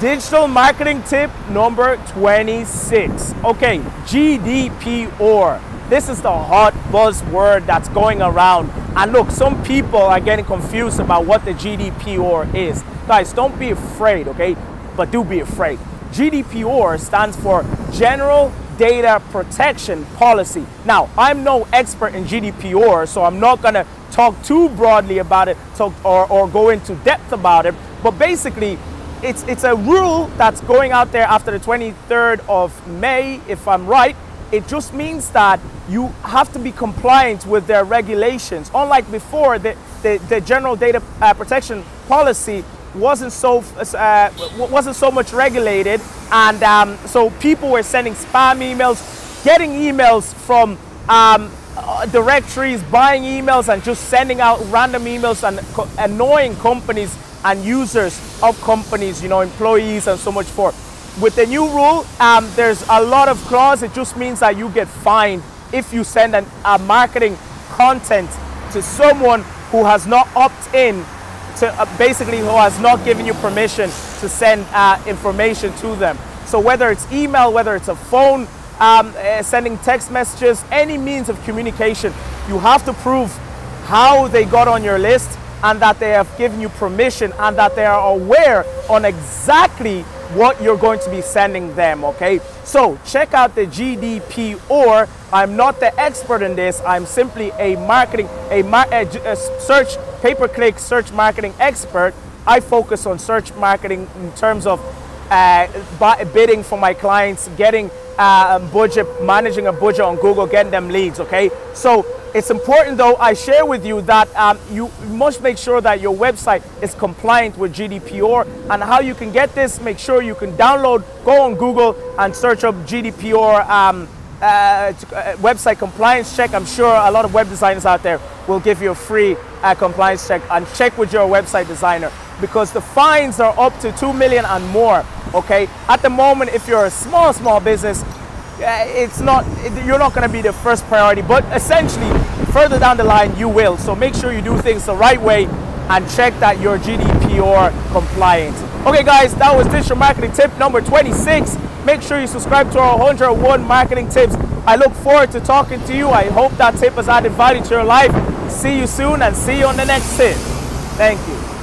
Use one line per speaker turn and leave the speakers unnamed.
Digital marketing tip number 26. Okay, GDPR. This is the hot buzzword that's going around. And look, some people are getting confused about what the GDPR is. Guys, don't be afraid, okay? But do be afraid. GDPR stands for General Data Protection Policy. Now, I'm no expert in GDPR, so I'm not gonna talk too broadly about it or, or go into depth about it. But basically, it's, it's a rule that's going out there after the 23rd of May, if I'm right. It just means that you have to be compliant with their regulations. Unlike before, the, the, the general data uh, protection policy wasn't so uh, wasn't so much regulated, and um, so people were sending spam emails, getting emails from um, uh, directories, buying emails, and just sending out random emails and co annoying companies and users of companies, you know, employees and so much forth. With the new rule, um, there's a lot of clause. It just means that you get fined if you send an, a marketing content to someone who has not opted in to uh, basically who has not given you permission to send uh, information to them. So whether it's email, whether it's a phone, um, uh, sending text messages, any means of communication, you have to prove how they got on your list and that they have given you permission and that they are aware on exactly what you're going to be sending them, okay? So check out the GDP or I'm not the expert in this. I'm simply a marketing, a, a, a search, pay-per-click search marketing expert. I focus on search marketing in terms of uh, bidding for my clients, getting uh, budget, managing a budget on Google, getting them leads, okay? So it's important though, I share with you that um, you must make sure that your website is compliant with GDPR and how you can get this, make sure you can download, go on Google and search up GDPR um, uh, uh, website compliance check. I'm sure a lot of web designers out there will give you a free uh, compliance check and check with your website designer because the fines are up to 2 million and more, okay? At the moment, if you're a small, small business, it's not you're not going to be the first priority. But essentially further down the line you will. So make sure you do things the right way and check that you're GDPR compliant. Okay guys that was digital marketing tip number 26 make sure you subscribe to our 101 marketing tips. I look forward to talking to you. I hope that tip has added value to your life. See you soon and see you on the next tip. Thank you